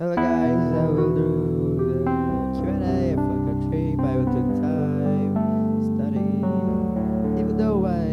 Hello guys, I will do the Q&A, for fuck a trip, I will take time, study, even though I